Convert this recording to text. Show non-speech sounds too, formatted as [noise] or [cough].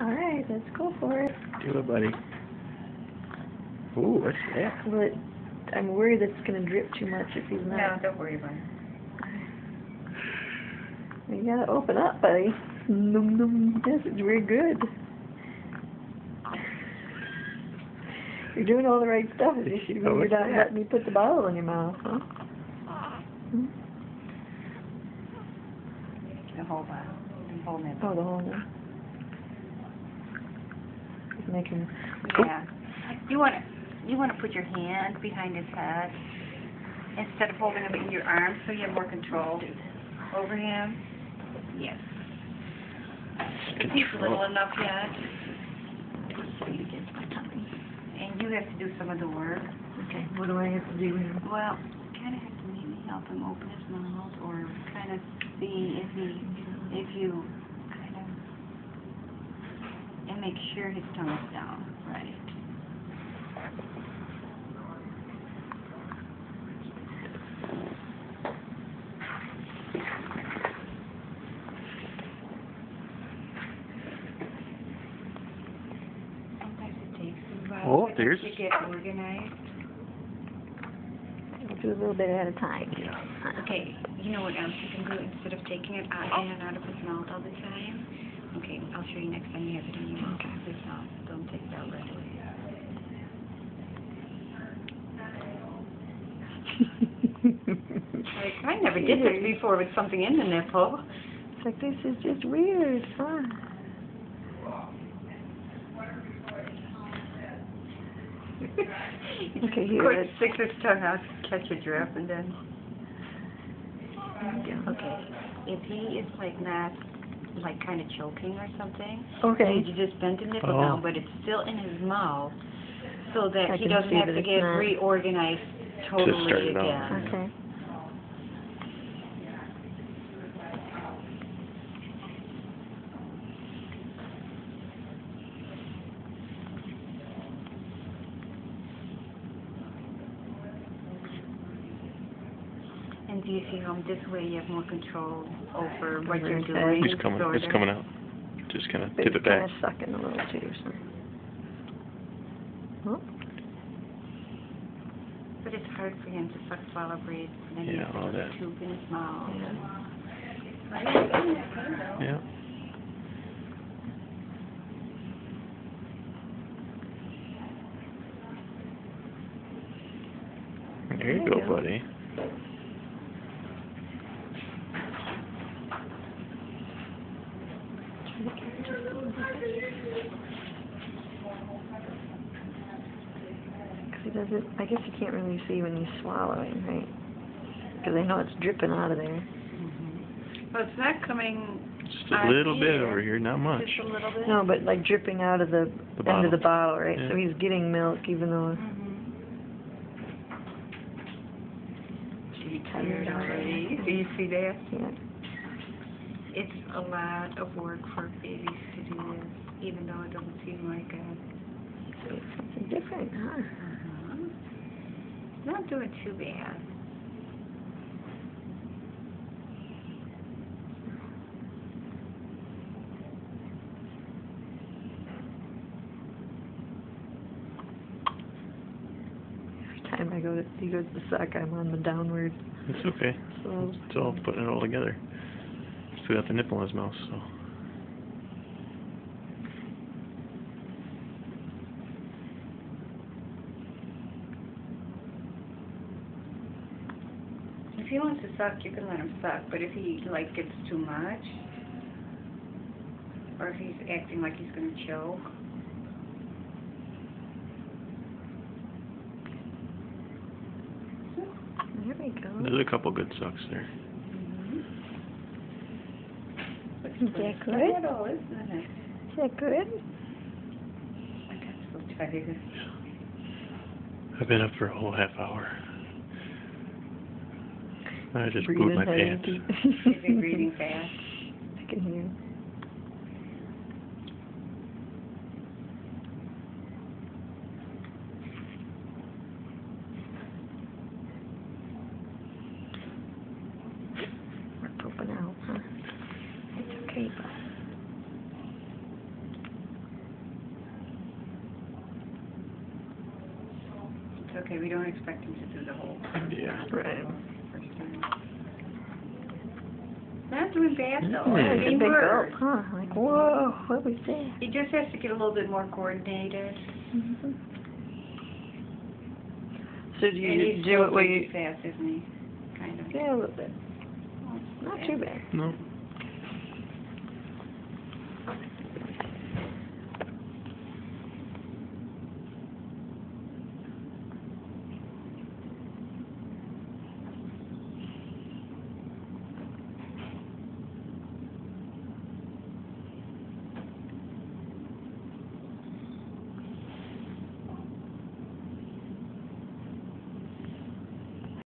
Alright, let's go for it. Do it, buddy. Ooh, what's that? But I'm worried it's going to drip too much if he's No, not. don't worry about it. You gotta open up, buddy. Num num. Yes, it's very good. You're doing all the right stuff. It's just you- Oh, you're not that? letting me put the bottle in your mouth, huh? Hmm? The whole bottle. The whole nipple. Oh, the whole thing. He's making. Yeah. You want to you want to put your hand behind his head instead of holding him in your arms so you have more control over him. Yes. He's little enough yet, against my tummy. and you have to do some of the work. Okay, what do I have to do here? Well, kind of have to maybe help him open his mouth or kind of see if he, if you kind of, and make sure his tongue is down, right. Oh, Sometimes it takes a while Oh, there's- to get organized. I'll do a little bit at a time. Yeah. Uh, okay, you know what else you can do instead of taking it out in and out of his mouth all the time? Okay, I'll show you next time you have it in your mouth. Okay. Please don't, don't take it out right away. Like, [laughs] I never did this before with something in the nipple. It's like, this is just weird, huh? [laughs] Okay, here, course, let's- his tongue out catch a drip and then, There you go. okay, if he is like not, like kind of choking or something, Okay. And you just bend the nipple Oh. down, but it's still in his mouth, so that I he doesn't have to get reorganized totally start it out. again. Okay. And do you see how this way you have more control over what you're doing? It's coming. It's coming out. Just kind of But tip it back. kind of sucking a little too, so. Oh, But it's hard for him to suck, swallow, breathe, and then he Yeah, all that. tube in his mouth. Yeah. There There you you go, go. buddy. Because he doesn't, I guess you can't really see when he's swallowing, right? Because I know it's dripping out of there. Mhm. Well, it's not coming Just a Out little bit over here, not much. just a little bit. No, but like dripping out of the, The end of the bottle. bottle, right? So he's getting milk even though he's Tired already. Do you see that? Yeah. It's a lot of work for babies to do this, even though it doesn't seem like it. So it's something different, huh? Uh-huh. Not doing too bad. Every time I go to, he goes to suck, I'm on the downward It's okay. slope. It's all putting it all together. Still got the nipple in his mouth, so. If he wants to suck, you can let him suck, but if he, like, gets too much, or if he's acting like he's gonna choke, There we go. There's a couple good sucks there. Is that good? little, isn't it? Is that good? I got so tired. I've been up for a whole half hour. I just Breathing booed my heavy. pants. Is he breathing fast? I can hear. paper. It's okay, we don't expect him to do the whole Yeah. Right. Not doing bad though. Mm. It's big huh? Like, whoa, what was that? He just has to get a little bit more coordinated. Mm -hmm. So do and you do it where you... fast, isn't he? Kind of. Yeah, a little bit. Not too bad. No.